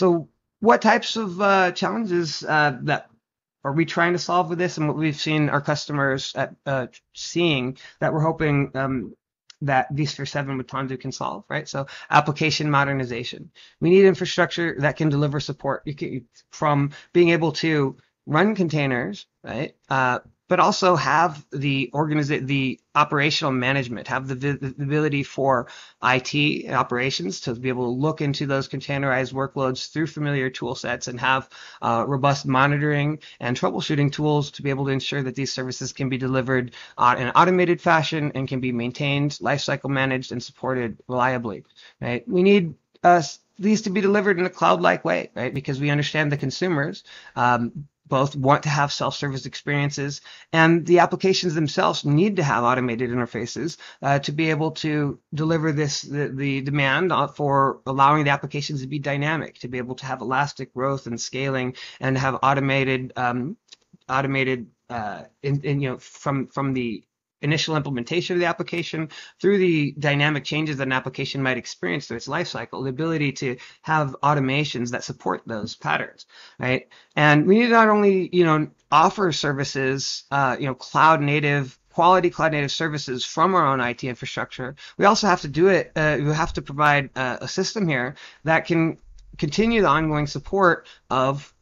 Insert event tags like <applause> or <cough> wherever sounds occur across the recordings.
so what types of uh, challenges uh, that are we trying to solve with this and what we've seen our customers at, uh, seeing that we're hoping um, that vSphere 7 with Tanzu can solve, right? So application modernization. We need infrastructure that can deliver support can, from being able to run containers, right? Uh, but also have the organiza- the operational management, have the, vi- the, ability for IT operations to be able to look into those containerized workloads through familiar tool sets and have uh, robust monitoring and troubleshooting tools to be able to ensure that these services can be delivered uh, in an automated fashion and can be maintained, lifecycle managed, and supported reliably. Right? We need uh, these to be delivered in a cloud-like way, right? Because we understand the consumers. Um, both want to have self-service experiences and the applications themselves need to have automated interfaces uh, to be able to deliver this the, the, demand for allowing the applications to be dynamic to be able to have elastic growth and scaling and have automated um, automated uh, in, in, you know from from the initial implementation of the application through the dynamic changes that an application might experience through its lifecycle, the ability to have automations that support those patterns, right? And we need to not only, you know, offer services, uh, you know, cloud native quality cloud native services from our own IT infrastructure. We also have to do it. Uh, we have to provide uh, a system here that can continue the ongoing support of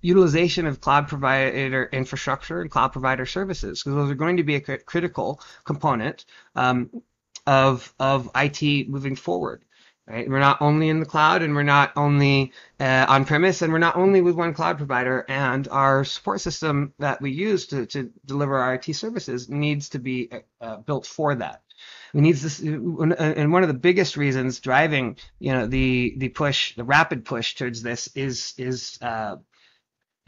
utilization of cloud provider infrastructure and cloud provider services because those are going to be a critical component um, of of IT moving forward. Right? We're not only in the cloud and we're not only uh, on premise and we're not only with one cloud provider and our support system that we use to, to deliver our IT services needs to be uh, built for that. We need this, and one of the biggest reasons driving, you know, the the push, the rapid push towards this is is uh,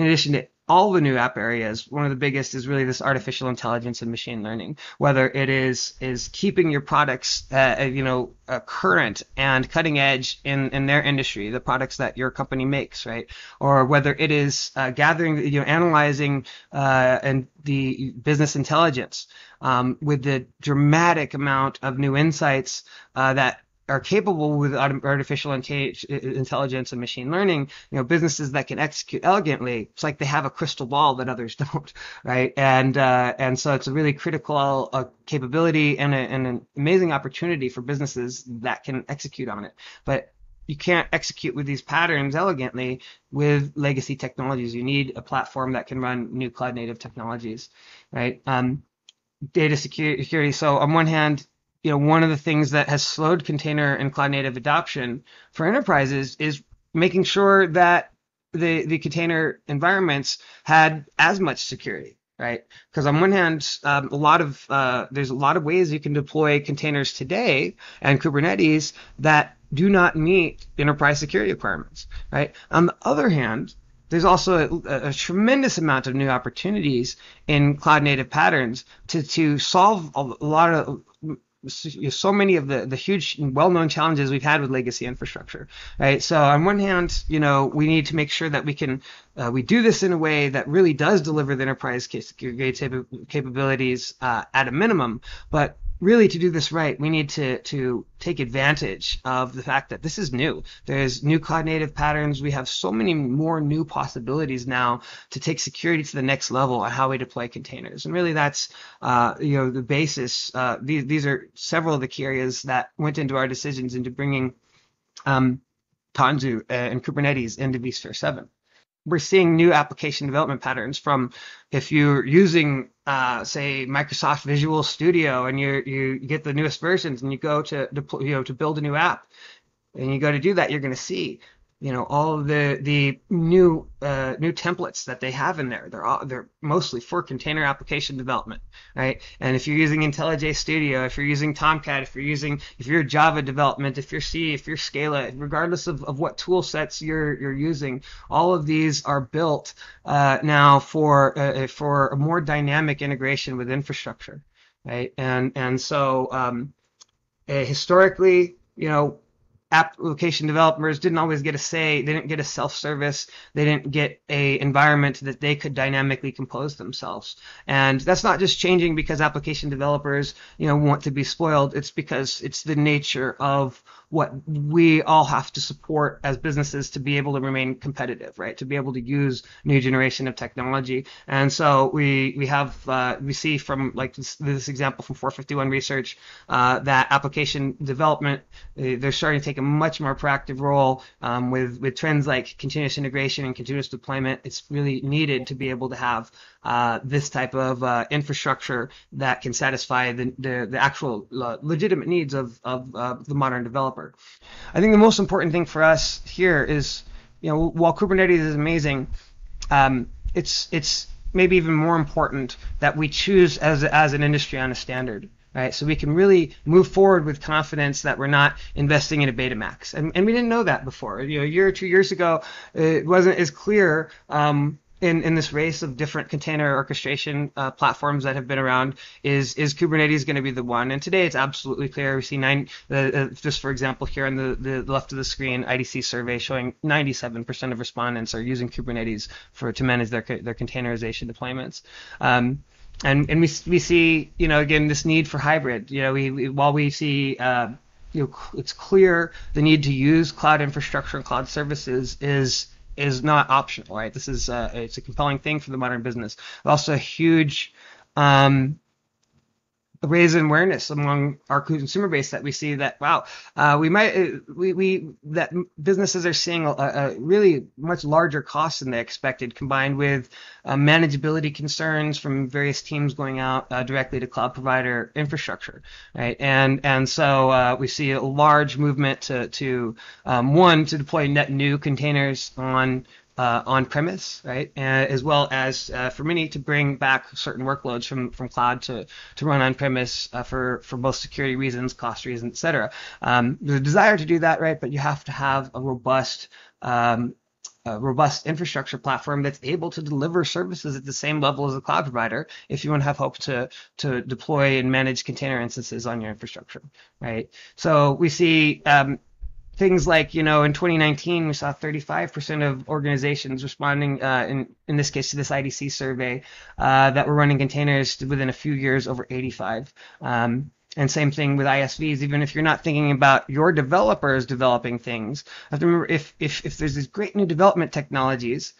in addition to all the new app areas, one of the biggest is really this artificial intelligence and machine learning. Whether it is is keeping your products, uh, you know, uh, current and cutting edge in in their industry, the products that your company makes, right? Or whether it is uh, gathering, you know, analyzing uh, and the business intelligence um, with the dramatic amount of new insights uh, that are capable with artificial intelligence and machine learning, you know, businesses that can execute elegantly, it's like they have a crystal ball that others <laughs> don't, right? And uh, and so it's a really critical uh, capability and, a, and an amazing opportunity for businesses that can execute on it. But you can't execute with these patterns elegantly with legacy technologies. You need a platform that can run new cloud native technologies, right? Um, data security. So on one hand, you know, one of the things that has slowed container and cloud native adoption for enterprises is making sure that the, the container environments had as much security, right? Because on one hand, um, a lot of uh, there's a lot of ways you can deploy containers today and Kubernetes that do not meet enterprise security requirements, right? On the other hand, there's also a, a, tremendous amount of new opportunities in cloud native patterns to, to solve a lot of so many of the, the huge well-known challenges we've had with legacy infrastructure right? So on one hand you know we need to make sure that we can uh, we do this in a way that really does deliver the enterprise capabilities uh, at a minimum. But really to do this right, we need to to take advantage of the fact that this is new. There's new cloud native patterns. We have so many more new possibilities now to take security to the next level on how we deploy containers. And really, that's uh, you know the basis. Uh, these these are several of the key areas that went into our decisions into bringing um, Tanzu and Kubernetes into vSphere 7 we're seeing new application development patterns from if you're using uh, say Microsoft Visual Studio and you you get the newest versions and you go to deploy, you know to build a new app and you go to do that you're going to see you know all the the new uh, new templates that they have in there. They're all, they're mostly for container application development, right? And if you're using IntelliJ Studio, if you're using Tomcat, if you're using if you're Java development, if you're C, if you're Scala, regardless of, of what tool sets you're you're using, all of these are built uh, now for uh, for a more dynamic integration with infrastructure, right? And and so um, historically, you know application developers didn't always get a say. They didn't get a self-service. They didn't get a environment that they could dynamically compose themselves. And that's not just changing because application developers, you know, want to be spoiled. It's because it's the nature of what we all have to support as businesses to be able to remain competitive, right? To be able to use new generation of technology. And so we we have uh, we see from like this, this example from 451 research uh, that application development uh, they're starting to take a much more proactive role um, with with trends like continuous integration and continuous deployment. It's really needed to be able to have uh, this type of uh, infrastructure that can satisfy the the, the actual uh, legitimate needs of of the modern developer developer. I think the most important thing for us here is, you know, while Kubernetes is amazing, um, it's it's maybe even more important that we choose as as an industry on a standard. Right, so we can really move forward with confidence that we're not investing in a Betamax, and, and we didn't know that before. You know, a year or two years ago, it wasn't as clear um, in, in this race of different container orchestration uh, platforms that have been around is is Kubernetes going to be the one? And today it's absolutely clear. We see nine, uh, uh, just for example, here on the, the left of the screen, IDC survey showing 97% of respondents are using Kubernetes for to manage their their containerization deployments. Um, and and we we see you know again this need for hybrid. You know we, we while we see uh, you know it's clear the need to use cloud infrastructure and cloud services is is not optional, right? This is uh, it's a compelling thing for the modern business. Also, a huge um, raise awareness among our consumer base that we see that wow uh, we might uh, we, we that businesses are seeing a, a, really much larger cost than they expected combined with uh, manageability concerns from various teams going out uh, directly to cloud provider infrastructure right? And and so uh, we see a large movement to to um, one to deploy net new containers on uh, on premise, right? Uh, as well as uh, for many to bring back certain workloads from, from cloud to, to run on premise uh, for, for both security reasons, cost reasons, etc. Um, there's a desire to do that, right? But you have to have a robust um, a robust infrastructure platform that's able to deliver services at the same level as a cloud provider if you want to have hope to to deploy and manage container instances on your infrastructure, right? So we see um, things like you know in 2019 we saw 35% of organizations responding uh, in in this case to this IDC survey uh, that were running containers within a few years over 85 um, and same thing with ISVs. Even if you're not thinking about your developers developing things, have to remember if if if there's these great new development technologies,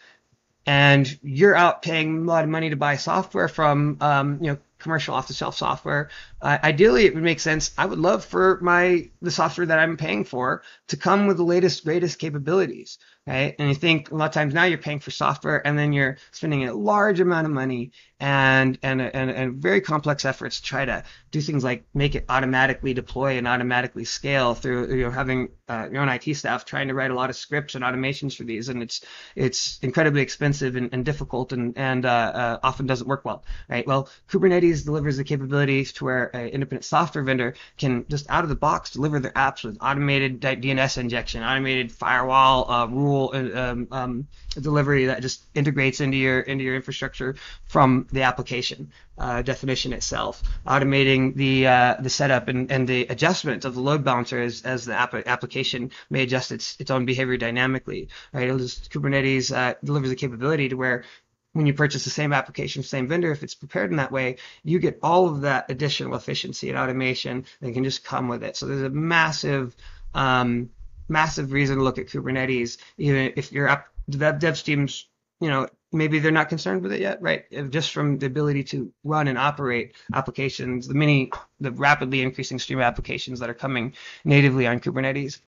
and you're out paying a lot of money to buy software from um, you know commercial off-the-shelf software. Uh, ideally, it would make sense. I would love for my the software that I'm paying for to come with the latest, greatest capabilities, right? And you think a lot of times now you're paying for software, and then you're spending a large amount of money and and and, and very complex efforts to try to do things like make it automatically deploy and automatically scale through you know having uh, your own IT staff trying to write a lot of scripts and automations for these, and it's it's incredibly expensive and, and difficult and and uh, uh, often doesn't work well, right? Well, Kubernetes Kubernetes delivers the capabilities to where an independent software vendor can just out of the box deliver their apps with automated DNS injection, automated firewall uh, rule um, um, delivery that just integrates into your into your infrastructure from the application uh, definition itself, automating the uh, the setup and, and the adjustment of the load balancer as, as the app- application may adjust its its own behavior dynamically. Right, just, Kubernetes uh, delivers the capability to where when you purchase the same application, same vendor, if it's prepared in that way, you get all of that additional efficiency and automation that can just come with it. So there's a massive, um, massive reason to look at Kubernetes, even if your app dev, dev teams, you know, maybe they're not concerned with it yet, right? Just from the ability to run and operate applications, the many, the rapidly increasing stream of applications that are coming natively on Kubernetes.